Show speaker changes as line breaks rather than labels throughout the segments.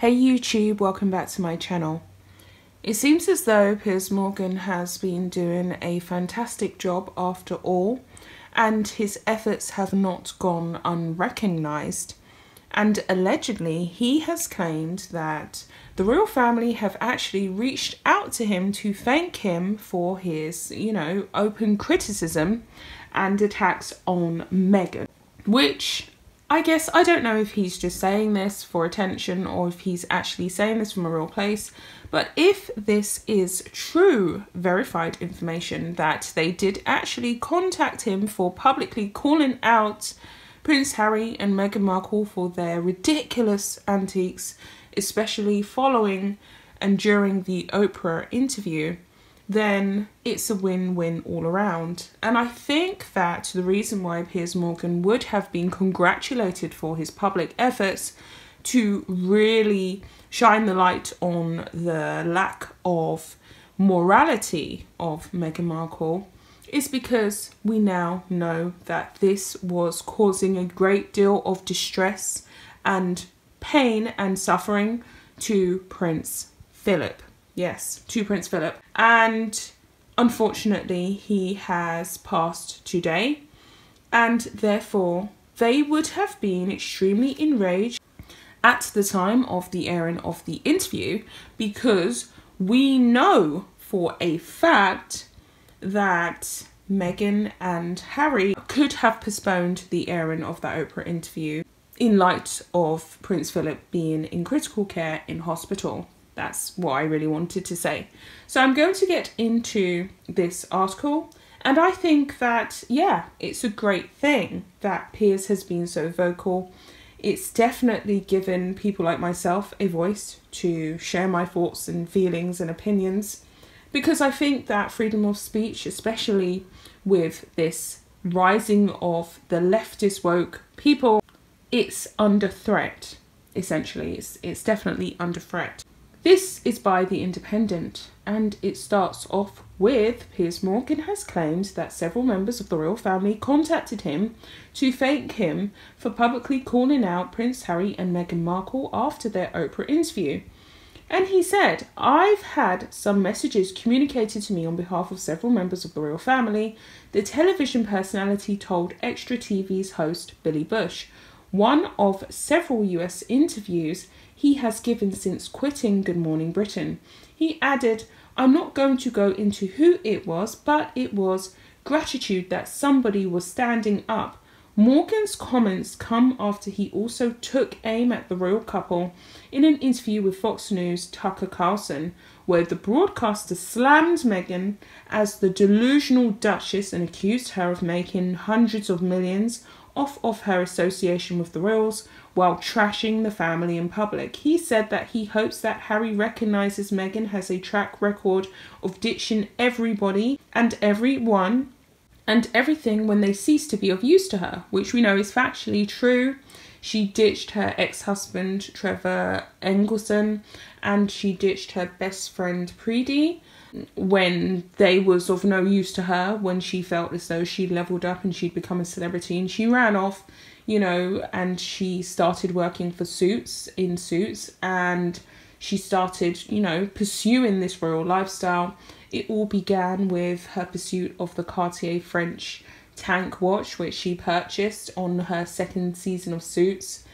Hey YouTube, welcome back to my channel. It seems as though Piers Morgan has been doing a fantastic job after all, and his efforts have not gone unrecognised. And allegedly, he has claimed that the royal family have actually reached out to him to thank him for his, you know, open criticism and attacks on Meghan, which I guess I don't know if he's just saying this for attention or if he's actually saying this from a real place. But if this is true, verified information that they did actually contact him for publicly calling out Prince Harry and Meghan Markle for their ridiculous antics, especially following and during the Oprah interview, then it's a win-win all around. And I think that the reason why Piers Morgan would have been congratulated for his public efforts to really shine the light on the lack of morality of Meghan Markle is because we now know that this was causing a great deal of distress and pain and suffering to Prince Philip. Yes, to Prince Philip. And unfortunately, he has passed today. And therefore, they would have been extremely enraged at the time of the airing of the interview because we know for a fact that Meghan and Harry could have postponed the airing of that Oprah interview in light of Prince Philip being in critical care in hospital. That's what I really wanted to say. So I'm going to get into this article, and I think that, yeah, it's a great thing that Piers has been so vocal. It's definitely given people like myself a voice to share my thoughts and feelings and opinions because I think that freedom of speech, especially with this rising of the leftist woke people, it's under threat. Essentially, it's, it's definitely under threat. This is by The Independent, and it starts off with Piers Morgan has claimed that several members of the royal family contacted him to thank him for publicly calling out Prince Harry and Meghan Markle after their Oprah interview. And he said, I've had some messages communicated to me on behalf of several members of the royal family, the television personality told Extra TV's host Billy Bush. One of several US interviews he has given since quitting Good Morning Britain. He added, I'm not going to go into who it was, but it was gratitude that somebody was standing up. Morgan's comments come after he also took aim at the royal couple in an interview with Fox News' Tucker Carlson, where the broadcaster slammed Meghan as the delusional Duchess and accused her of making hundreds of millions off of her association with the royals while trashing the family in public. He said that he hopes that Harry recognises Meghan has a track record of ditching everybody and everyone and everything when they cease to be of use to her, which we know is factually true. She ditched her ex husband, Trevor Engelson, and she ditched her best friend, Priddy when they was of no use to her when she felt as though she'd leveled up and she'd become a celebrity and she ran off you know and she started working for suits in suits and she started you know pursuing this royal lifestyle it all began with her pursuit of the cartier french tank watch which she purchased on her second season of suits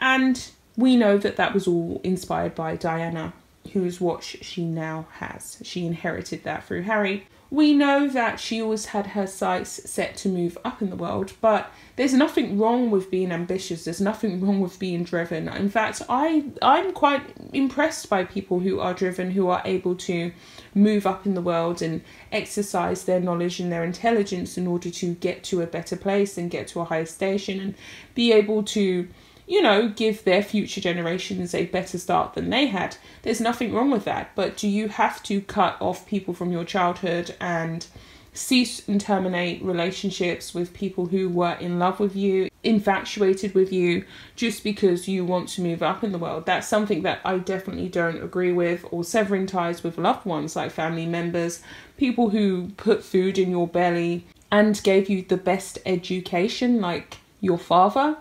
and we know that that was all inspired by diana whose watch she now has. She inherited that through Harry. We know that she always had her sights set to move up in the world, but there's nothing wrong with being ambitious. There's nothing wrong with being driven. In fact, I I'm quite impressed by people who are driven, who are able to move up in the world and exercise their knowledge and their intelligence in order to get to a better place and get to a higher station and be able to you know, give their future generations a better start than they had. There's nothing wrong with that. But do you have to cut off people from your childhood and cease and terminate relationships with people who were in love with you, infatuated with you, just because you want to move up in the world? That's something that I definitely don't agree with, or severing ties with loved ones like family members, people who put food in your belly and gave you the best education, like your father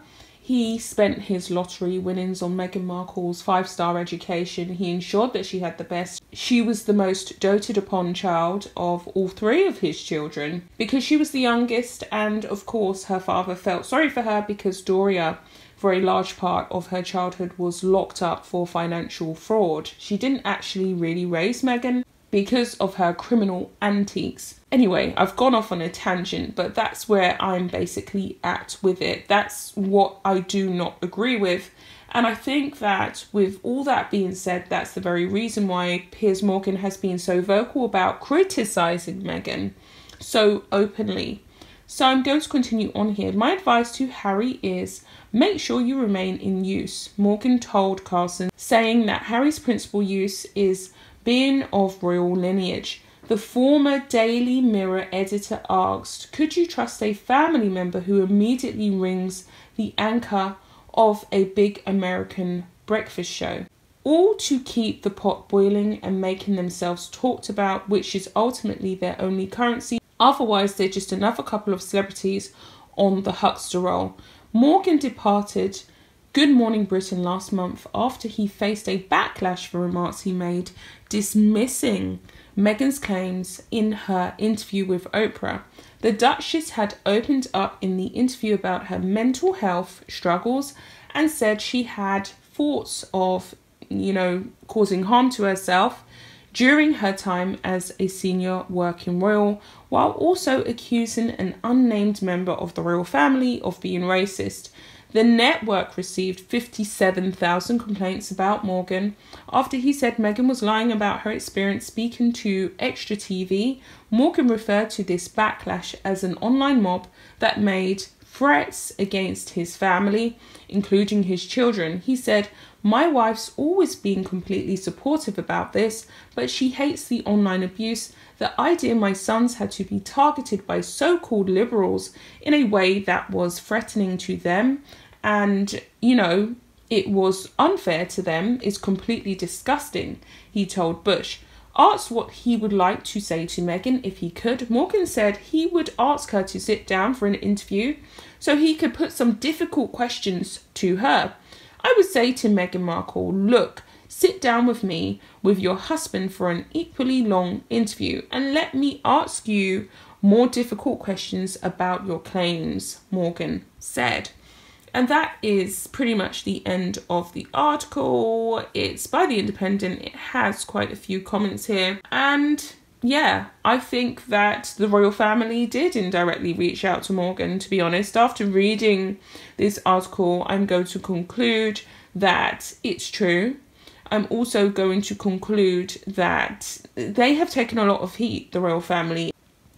He spent his lottery winnings on Meghan Markle's five star education. He ensured that she had the best. She was the most doted upon child of all three of his children because she was the youngest, and of course, her father felt sorry for her because Doria for a large part of her childhood was locked up for financial fraud. She didn't actually really raise Meghan because of her criminal antiques. Anyway, I've gone off on a tangent, but that's where I'm basically at with it. That's what I do not agree with. And I think that with all that being said, that's the very reason why Piers Morgan has been so vocal about criticizing Meghan so openly. So I'm going to continue on here. My advice to Harry is make sure you remain in use. Morgan told Carlson, saying that Harry's principal use is being of royal lineage. The former Daily Mirror editor asked, Could you trust a family member who immediately rings the anchor of a big American breakfast show? All to keep the pot boiling and making themselves talked about, which is ultimately their only currency. Otherwise, they're just another couple of celebrities on the huckster roll. Morgan departed Good Morning Britain last month after he faced a backlash for remarks he made dismissing Meghan's claims in her interview with Oprah. The Duchess had opened up in the interview about her mental health struggles and said she had thoughts of, you know, causing harm to herself during her time as a senior working royal, while also accusing an unnamed member of the royal family of being racist. The network received 57,000 complaints about Morgan after he said Meghan was lying about her experience speaking to Extra TV. Morgan referred to this backlash as an online mob that made threats against his family, including his children. He said, My wife's always been completely supportive about this, but she hates the online abuse. The idea my sons had to be targeted by so called liberals in a way that was threatening to them and, you know, it was unfair to them is completely disgusting, he told Bush. Asked what he would like to say to Meghan if he could, Morgan said he would ask her to sit down for an interview so he could put some difficult questions to her. I would say to Meghan Markle, look, sit down with me with your husband for an equally long interview and let me ask you more difficult questions about your claims, Morgan said. And that is pretty much the end of the article. It's by The Independent, it has quite a few comments here. And yeah, I think that the royal family did indirectly reach out to Morgan, to be honest. After reading this article, I'm going to conclude that it's true. I'm also going to conclude that they have taken a lot of heat, the royal family.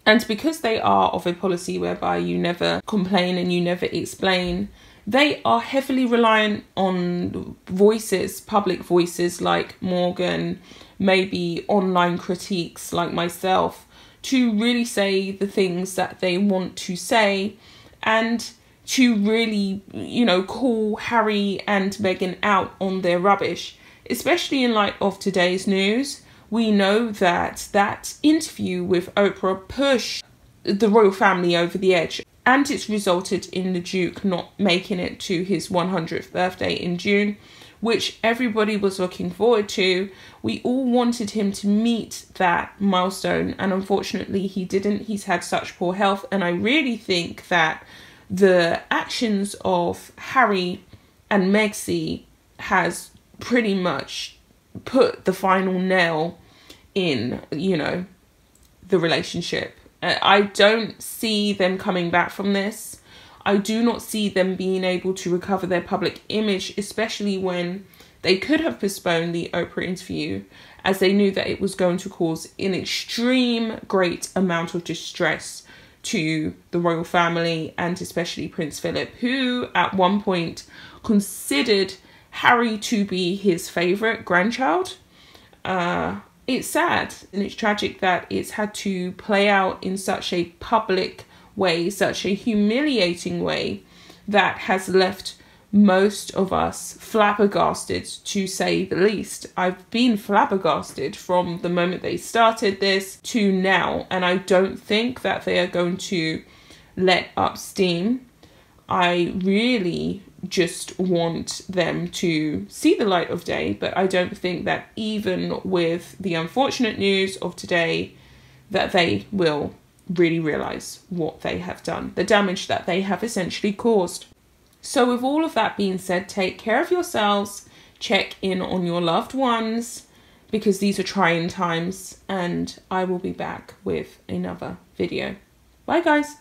And because they are of a policy whereby you never complain and you never explain, they are heavily reliant on voices, public voices like Morgan, maybe online critiques like myself, to really say the things that they want to say and to really, you know, call Harry and Meghan out on their rubbish, especially in light of today's news. We know that that interview with Oprah pushed the royal family over the edge and it's resulted in the Duke not making it to his 100th birthday in June, which everybody was looking forward to. We all wanted him to meet that milestone, and unfortunately, he didn't. He's had such poor health, and I really think that the actions of Harry and Megxie has pretty much put the final nail in, you know, the relationship I don't see them coming back from this. I do not see them being able to recover their public image, especially when they could have postponed the Oprah interview as they knew that it was going to cause an extreme great amount of distress to the royal family and especially Prince Philip, who at one point considered Harry to be his favourite grandchild. Uh, it's sad and it's tragic that it's had to play out in such a public way, such a humiliating way that has left most of us flabbergasted to say the least. I've been flabbergasted from the moment they started this to now, and I don't think that they are going to let up steam. I really just want them to see the light of day. But I don't think that even with the unfortunate news of today, that they will really realize what they have done, the damage that they have essentially caused. So, with all of that being said, take care of yourselves, check in on your loved ones because these are trying times, and I will be back with another video. Bye, guys.